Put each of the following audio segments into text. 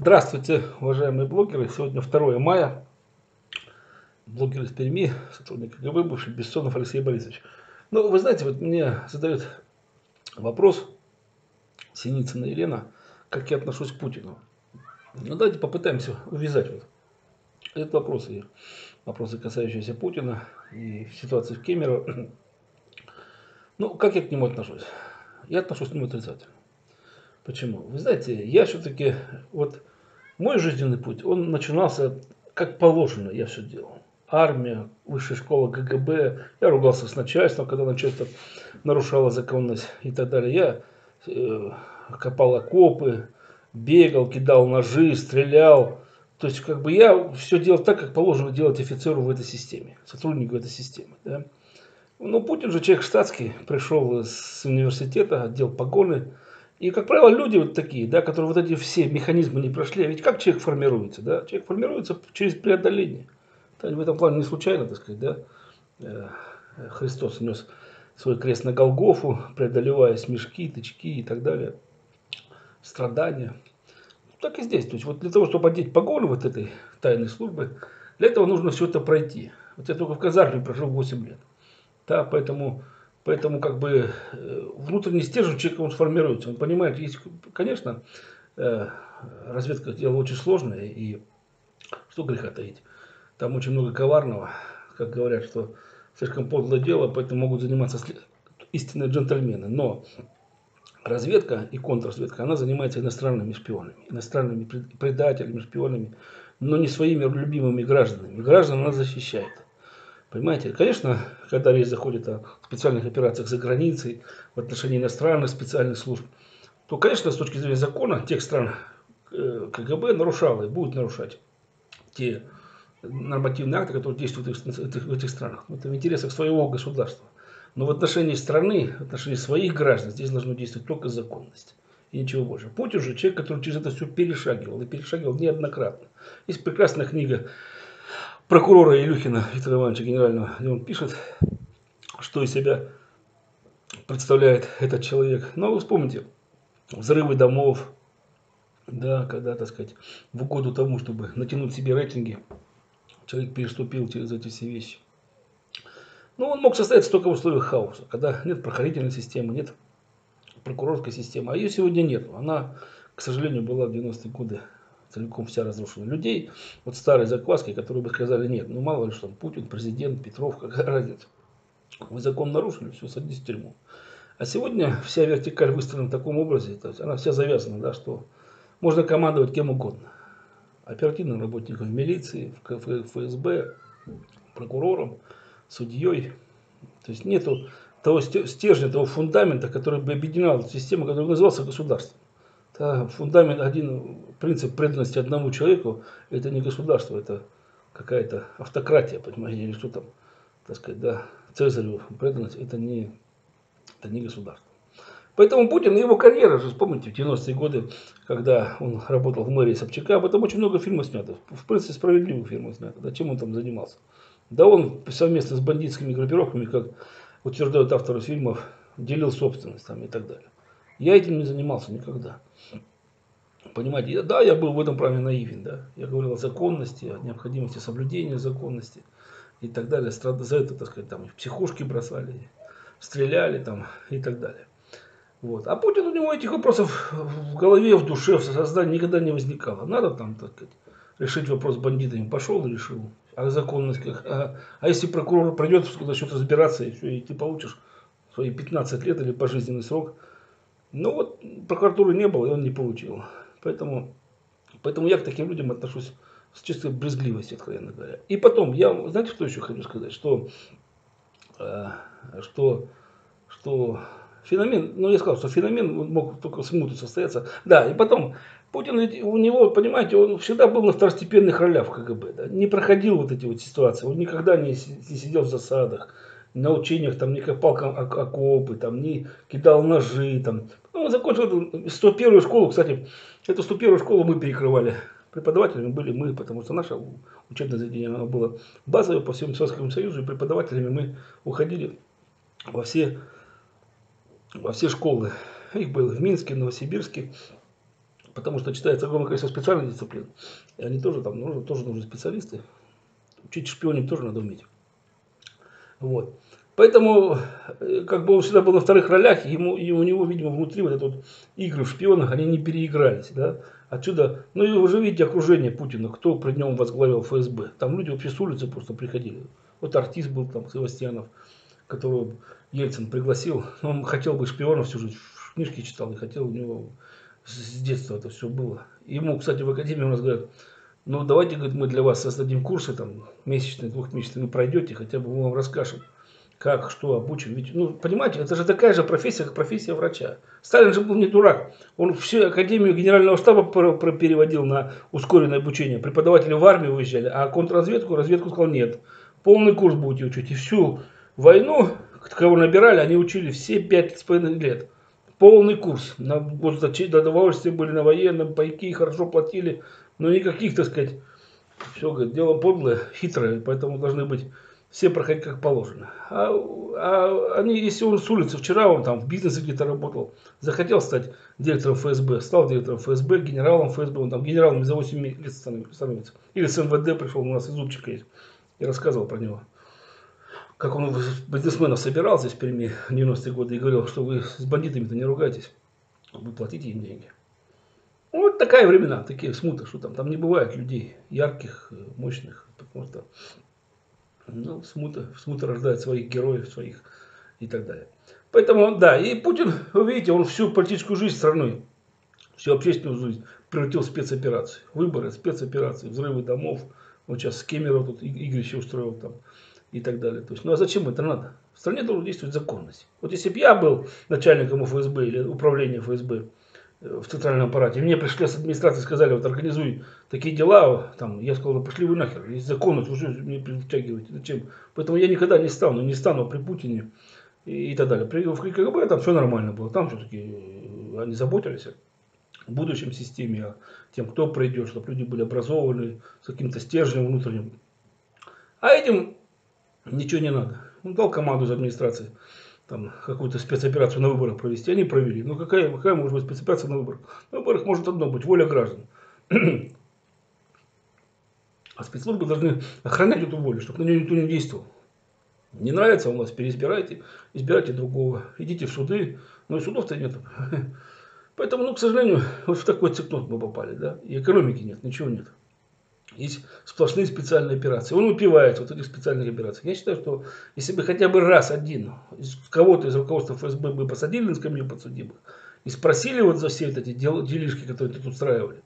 Здравствуйте, уважаемые блогеры. Сегодня 2 мая. Блогер из Перми, сотрудник КГБ, бывший Бессонов Алексей Борисович. Ну, вы знаете, вот мне задают вопрос Синицына Елена, как я отношусь к Путину. Ну, давайте попытаемся увязать вот этот вопрос и вопросы, касающиеся Путина и ситуации в Кемерово. Ну, как я к нему отношусь? Я отношусь к нему отрицательно. Почему? Вы знаете, я все-таки, вот мой жизненный путь, он начинался как положено, я все делал. Армия, высшая школа КГБ, я ругался с начальством, когда начальство нарушало законность и так далее. Я э, копал окопы, бегал, кидал ножи, стрелял. То есть, как бы я все делал так, как положено делать офицеру в этой системе, сотруднику этой системы. Да? Но Путин же человек штатский, пришел с университета, отдел погоны, и, как правило, люди вот такие, да, которые вот эти все механизмы не прошли. А ведь как человек формируется? Да? Человек формируется через преодоление. Да, в этом плане не случайно, так сказать, да, э, Христос нес свой крест на Голгофу, преодолевая смешки, тычки и так далее, страдания. Так и здесь. То есть вот для того, чтобы одеть погоны вот этой тайной службы, для этого нужно все это пройти. Вот я только в казарме прожил 8 лет. Да, поэтому Поэтому как бы э, внутренний стержень человека он сформируется. Он понимает, есть, конечно, э, разведка дело очень сложное, и что греха таить. Там очень много коварного, как говорят, что слишком подлое дело, поэтому могут заниматься истинные джентльмены. Но разведка и контрразведка, она занимается иностранными шпионами, иностранными предателями, шпионами, но не своими любимыми гражданами. Граждан она защищает. Понимаете, конечно, когда речь заходит о специальных операциях за границей, в отношении иностранных специальных служб, то, конечно, с точки зрения закона, тех стран э, КГБ нарушало и будет нарушать те нормативные акты, которые действуют в этих, в этих странах. Это в интересах своего государства. Но в отношении страны, в отношении своих граждан, здесь должно действовать только законность. И ничего больше. Путин же человек, который через это все перешагивал. И перешагивал неоднократно. Есть прекрасная книга прокурора Илюхина Виктора Ивановича Генерального, где он пишет, что из себя представляет этот человек. Но вы вспомните, взрывы домов, да, когда, так сказать, в угоду тому, чтобы натянуть себе рейтинги, человек переступил через эти все вещи. Но он мог состояться только в условиях хаоса, когда нет прохранительной системы, нет прокурорской системы. А ее сегодня нет. Она, к сожалению, была в 90-е годы целиком вся разрушена. Людей вот старой закваской, которые бы сказали, нет, ну мало ли что Путин, президент, Петров, какая разница. Вы закон нарушили, все, садитесь в тюрьму. А сегодня вся вертикаль выстроена в таком образе, то есть она вся завязана, да, что можно командовать кем угодно. Оперативным работником милиции, в ФСБ, прокурором, судьей. То есть нету того стержня, того фундамента, который бы объединял систему, который назывался государством. Да, фундамент, один принцип преданности одному человеку, это не государство, это какая-то автократия, понимаете, или что там, так сказать, да, Цезарю преданность, это не, это не государство. Поэтому Путин и его карьера, же, вспомните, в 90-е годы, когда он работал в мэрии Собчака, об этом очень много фильмов снято. В принципе, справедливых фильмов снято. Да, чем он там занимался? Да он совместно с бандитскими группировками, как утверждают авторы фильмов, делил собственность там и так далее. Я этим не занимался никогда. Понимаете, да, я был в этом плане наивен, да. Я говорил о законности, о необходимости соблюдения законности и так далее. За это, так сказать, там в психушки бросали, стреляли там и так далее. Вот. А Путин у него этих вопросов в голове, в душе, в создании никогда не возникало. Надо там, так сказать, решить вопрос с бандитами. Пошел и решил. А законность как? А, а если прокурор придет, начнет разбираться, и, все, и ты получишь свои 15 лет или пожизненный срок – ну вот прокуратуры не было, и он не получил. Поэтому, поэтому я к таким людям отношусь с чистой брезгливостью, откровенно говоря. И потом, я, знаете, что еще хочу сказать? Что, э, что, что феномен, ну я сказал, что феномен мог только смутно состояться. Да, и потом, Путин, у него, понимаете, он всегда был на второстепенных ролях в КГБ, да, не проходил вот эти вот ситуации, он никогда не, не сидел в засадах, на учениях там не копал окопы, там не кидал ножи, там. Ну, он закончил 101 школу, кстати, эту 101 школу мы перекрывали. Преподавателями были мы, потому что наше учебное заведение оно было базовое по всему Советскому Союзу, и преподавателями мы уходили во все, во все школы. Их было в Минске, Новосибирске, потому что читается огромное количество специальных дисциплин. И они тоже там нужны, тоже нужны специалисты. Учить шпионить тоже надо уметь. Вот. Поэтому, э, как бы он всегда был на вторых ролях, ему, и у него, видимо, внутри вот эти вот игры в шпионах, они не переигрались, да. Отсюда, ну и вы же видите окружение Путина, кто при нем возглавил ФСБ. Там люди вообще с улицы просто приходили. Вот артист был там, Севастьянов, которого Ельцин пригласил. Он хотел быть шпионом всю жизнь, книжки читал и хотел у него с детства это все было. Ему, кстати, в академии у нас говорят, ну давайте, говорит, мы для вас создадим курсы, там, месячные, двухмесячные, вы пройдете, хотя бы мы вам расскажем как, что обучим. Ведь, ну, понимаете, это же такая же профессия, как профессия врача. Сталин же был не дурак. Он всю Академию Генерального штаба переводил на ускоренное обучение. Преподаватели в армию уезжали, а контрразведку, разведку сказал нет. Полный курс будете учить. И всю войну, кого набирали, они учили все пять с половиной лет. Полный курс. На удовольствие были на военном, пайки хорошо платили. Но никаких, так сказать, все, говорит, дело подлое, хитрое, поэтому должны быть все проходить как положено. А, а они, если он с улицы, вчера он там в бизнесе где-то работал, захотел стать директором ФСБ, стал директором ФСБ, генералом ФСБ, он там генералом за 8 лет становится. Или с МВД пришел, у нас из Зубчика есть, и рассказывал про него. Как он бизнесменов собирал здесь в Перми в 90-е годы и говорил, что вы с бандитами-то не ругайтесь, вы платите им деньги. Вот такая времена, такие смуты, что там, там не бывает людей ярких, мощных, потому что ну, смута, смута рождает своих героев, своих и так далее. Поэтому, да, и Путин, вы видите, он всю политическую жизнь страны, всю общественную жизнь превратил в спецоперации. Выборы, спецоперации, взрывы домов. Вот сейчас Кемеров тут игрище устроил там и так далее. То есть, ну а зачем это надо? В стране должен действовать законность. Вот если бы я был начальником ФСБ или управления ФСБ, в центральном аппарате. Мне пришли с администрации, сказали, вот организуй такие дела. Там, я сказал, ну пошли вы нахер, есть закон, вы что мне притягиваете, зачем? Поэтому я никогда не стану, не стану при Путине и, и так далее. При, в КГБ там все нормально было, там все-таки э, они заботились о будущем системе, о тем, кто придет, чтобы люди были образованы с каким-то стержнем внутренним. А этим ничего не надо. Он дал команду из администрации там какую-то спецоперацию на выборах провести, они провели. Ну какая, какая может быть спецоперация на выборах? На выборах может одно быть, воля граждан. А спецслужбы должны охранять эту волю, чтобы на нее никто не действовал. Не нравится он вас, переизбирайте, избирайте другого, идите в суды, но и судов-то нет. Поэтому, ну, к сожалению, вот в такой цикнот мы попали, да, и экономики нет, ничего нет. Есть сплошные специальные операции. Он упивается вот этих специальных операций. Я считаю, что если бы хотя бы раз один из кого-то из руководства ФСБ бы посадили на скамью подсудимых и спросили вот за все эти дел, делишки, которые тут устраивали,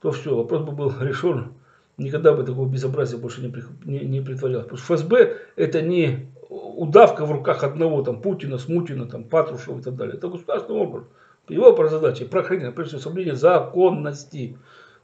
то все, вопрос бы был решен. Никогда бы такого безобразия больше не, не, не притворялось. Потому что ФСБ это не удавка в руках одного, там, Путина, Смутина, там, Патрушева и так далее. Это государственный орган. Его задача прохранение, прежде всего, соблюдение законности.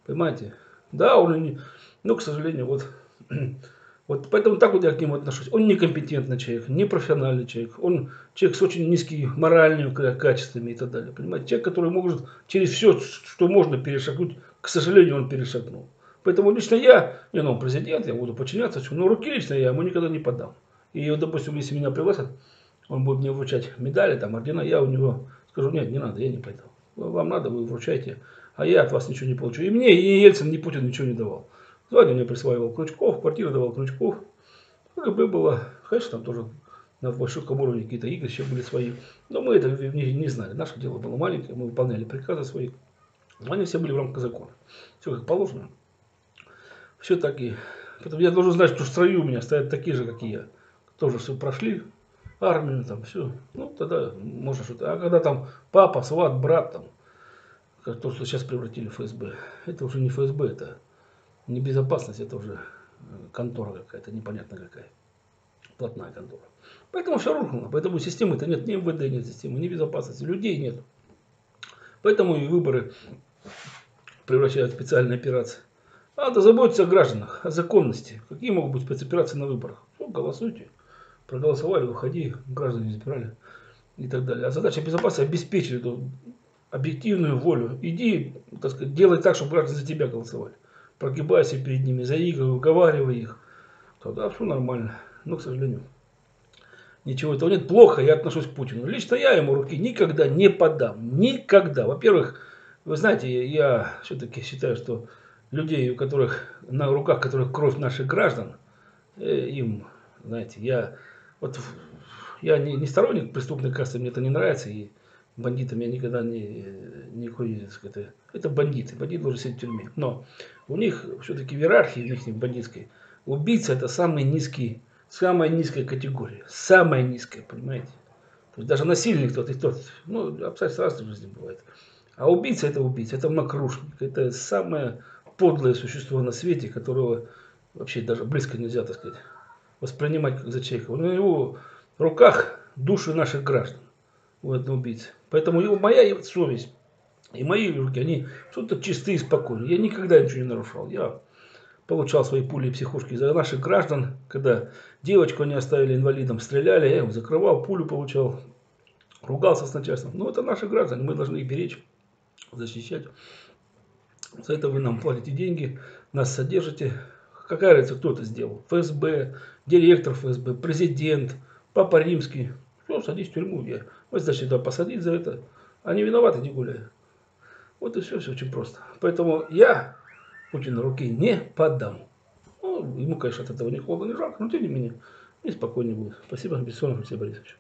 Понимаете? Да, он не, но, к сожалению, вот, вот поэтому так вот я к нему отношусь. Он некомпетентный человек, непрофессиональный человек. Он человек с очень низкими моральными качествами и так далее. Понимаете? Человек, который может через все, что можно перешагнуть, к сожалению, он перешагнул. Поэтому лично я, не, ну, президент, я буду подчиняться, но руки лично я ему никогда не подам. И вот, допустим, если меня пригласят, он будет мне вручать медали, там, ордена, я у него скажу, нет, не надо, я не пойду. Вам надо, вы вручайте, а я от вас ничего не получу. И мне, и Ельцин, ни Путин ничего не давал. Звание мне присваивал Крючков, квартиру давал Крючков. КГБ было, конечно, там тоже на большом уровне какие-то игры еще были свои. Но мы это не, не знали. Наше дело было маленькое, мы выполняли приказы свои. Они все были в рамках закона. Все как положено. Все так и... Поэтому я должен знать, что в строю у меня стоят такие же, как и я. Тоже все прошли, армию там, все. Ну, тогда можно что-то. А когда там папа, сват, брат там, как то, что сейчас превратили в ФСБ, это уже не ФСБ, это Небезопасность это уже э, контора какая-то, непонятно какая. Плотная контора. Поэтому все рухнуло. Поэтому системы-то нет, ни МВД нет системы, ни безопасности, людей нет. Поэтому и выборы превращают в специальные операции. Надо заботиться о гражданах, о законности. Какие могут быть спецоперации на выборах? Все, голосуйте. Проголосовали, уходи, граждане избирали и так далее. А задача безопасности обеспечить эту объективную волю. Иди, так сказать, делай так, чтобы граждане за тебя голосовали прогибайся перед ними, заигрывай, уговаривай их, тогда все нормально. Но, к сожалению, ничего этого нет. Плохо я отношусь к Путину. Лично я ему руки никогда не подам. Никогда. Во-первых, Вы знаете, я все-таки считаю, что людей, у которых на руках которых кровь наших граждан, э, им, знаете, я вот я не, не сторонник преступной касты, мне это не нравится, и бандитам я никогда не, никакой, это, это бандиты, бандит должен сидеть в тюрьме. Но у них все-таки в иерархии, в них бандитской, убийца это самый низкий, самая низкая категория, самая низкая, понимаете? То есть даже насильник тот и тот, ну, обстоятельства разные в жизни бывает. А убийца это убийца, это макрушник, это самое подлое существо на свете, которого вообще даже близко нельзя, так сказать, воспринимать как за человека. На его руках души наших граждан, у этого убийцы. Поэтому его, моя совесть и мои руки, они что-то чистые и спокойные. Я никогда ничего не нарушал. Я получал свои пули и психушки за наших граждан, когда девочку они оставили инвалидом, стреляли, я его закрывал, пулю получал, ругался с начальством. Но это наши граждане, мы должны их беречь, защищать. За это вы нам платите деньги, нас содержите. Какая разница, кто это сделал? ФСБ, директор ФСБ, президент, Папа Римский. Все, садись в тюрьму. Я, вы значит, сюда посадить за это. Они виноваты, не гуляют. Вот и все, все очень просто. Поэтому я Путина руки не подам. Ну, ему, конечно, от этого не холодно, не жарко, но тем не менее, и спокойнее будет. Спасибо, Бессонов Алексей Борисович.